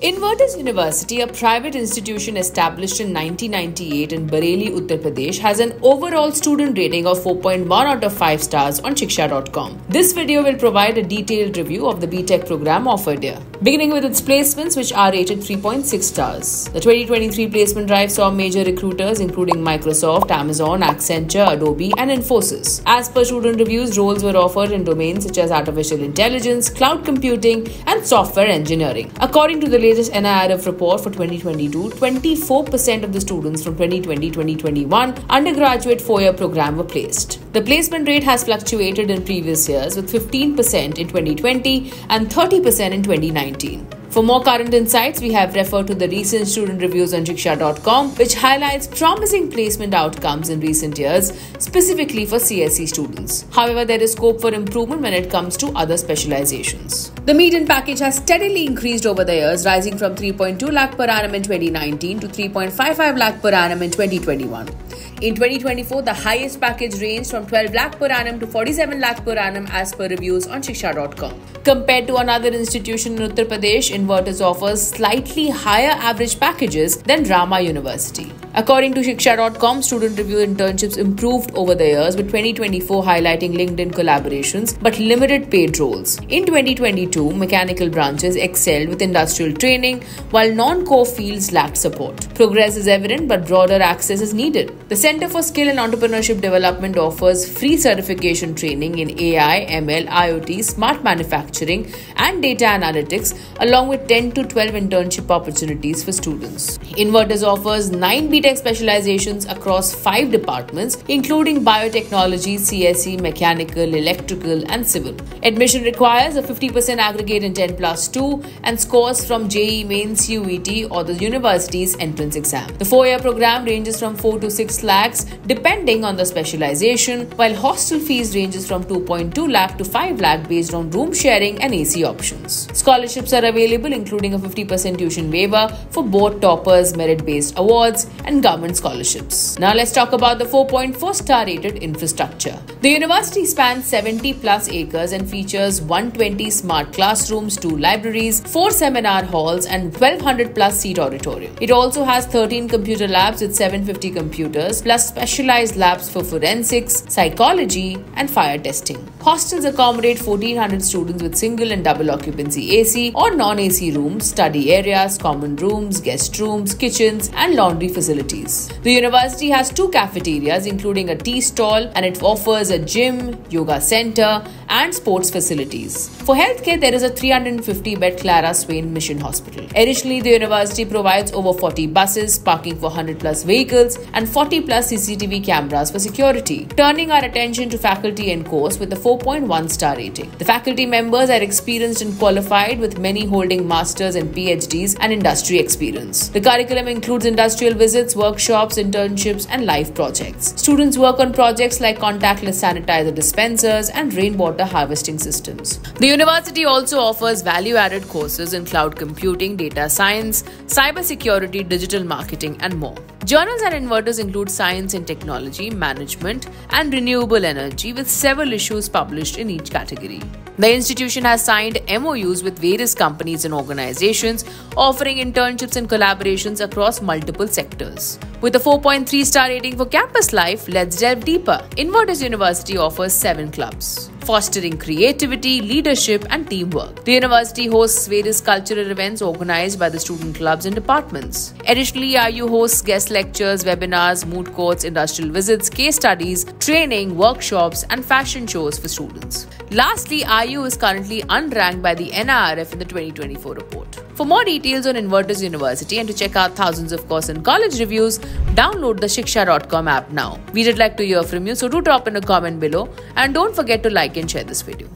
Invertis University, a private institution established in 1998 in Bareilly, Uttar Pradesh, has an overall student rating of 4.1 out of 5 stars on Shiksha.com. This video will provide a detailed review of the BTech program offered here. Beginning with its placements, which are rated 3.6 stars. The 2023 placement drive saw major recruiters including Microsoft, Amazon, Accenture, Adobe, and Infosys. As per student reviews, roles were offered in domains such as artificial intelligence, cloud computing, and software engineering. According to the latest NIRF report for 2022, 24% of the students from 2020-2021 undergraduate four-year program were placed. The placement rate has fluctuated in previous years with 15% in 2020 and 30% in 2019. For more current insights, we have referred to the recent student reviews on Shiksha.com, which highlights promising placement outcomes in recent years, specifically for CSE students. However, there is scope for improvement when it comes to other specializations. The median package has steadily increased over the years, rising from 3.2 lakh per annum in 2019 to 3.55 lakh per annum in 2021. In 2024, the highest package ranged from 12 lakh per annum to 47 lakh per annum as per reviews on Shiksha.com. Compared to another institution in Uttar Pradesh, Invertis offers slightly higher average packages than Rama University. According to Shiksha.com, student review internships improved over the years, with 2024 highlighting LinkedIn collaborations but limited paid roles. In 2022, mechanical branches excelled with industrial training, while non core fields lacked support. Progress is evident, but broader access is needed. The Center for Skill and Entrepreneurship Development offers free certification training in AI, ML, IoT, smart manufacturing, and data analytics, along with 10 to 12 internship opportunities for students. Invertis offers 9 BTech specializations across five departments, including biotechnology, CSE, mechanical, electrical, and civil. Admission requires a 50% aggregate in 10 plus 2 and scores from JEE Mains CUET or the university's entrance exam. The four year program ranges from 4 to 6 lakhs depending on the specialization, while hostel fees ranges from 2.2 lakh to 5 lakh based on room sharing and AC options. Scholarships are available, including a 50% tuition waiver for both toppers, merit based awards, and government scholarships. Now let's talk about the 4.4 star rated infrastructure. The university spans 70 plus acres and features 120 smart classrooms, two libraries, four seminar halls, and 1200 plus seat auditorium. It also has 13 computer labs with 750 computers, plus specialized labs for forensics, psychology, and fire testing. Hostels accommodate 1400 students with single and double occupancy AC or non AC rooms, study areas, common rooms, guest rooms, kitchens, and laundry facilities. The university has two cafeterias, including a tea stall, and it offers a gym, yoga center, and sports facilities. For healthcare, there is a 350 bed Clara Swain Mission Hospital. Additionally, the university provides over 40 buses, parking for 100 plus vehicles, and 40 plus CCTV cameras for security. Turning our attention to faculty and course with a 4.1 star rating. The faculty members are experienced and qualified, with many holding masters and PhDs and industry experience. The curriculum includes industrial visits, workshops, internships, and live projects. Students work on projects like contactless sanitizer dispensers and rainwater harvesting systems. The university also offers value added courses in cloud computing, data science, cybersecurity, digital marketing, and more. Journals and Invertis include science and technology, management, and renewable energy, with several issues published in each category. The institution has signed MOUs with various companies and organizations offering internships and collaborations across multiple sectors. With a 4.3 star rating for campus life, let's delve deeper. Invertis University offers 7 clubs fostering creativity, leadership, and teamwork. The university hosts various cultural events organized by the student clubs and departments. Additionally, IU hosts guest lectures, webinars, moot courts, industrial visits, case studies, training, workshops, and fashion shows for students. Lastly, IU is currently unranked by the NIRF in the 2024 report. For more details on Invertis University and to check out thousands of course and college reviews, download the Shiksha.com app now. We would like to hear from you, so do drop in a comment below and don't forget to like and share this video.